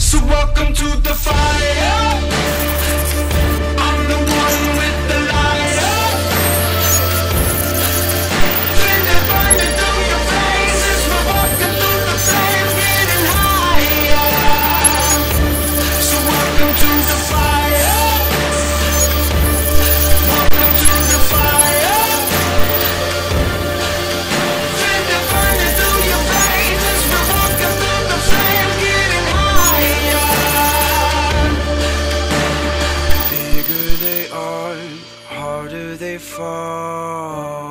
So welcome to the fire. harder they fall.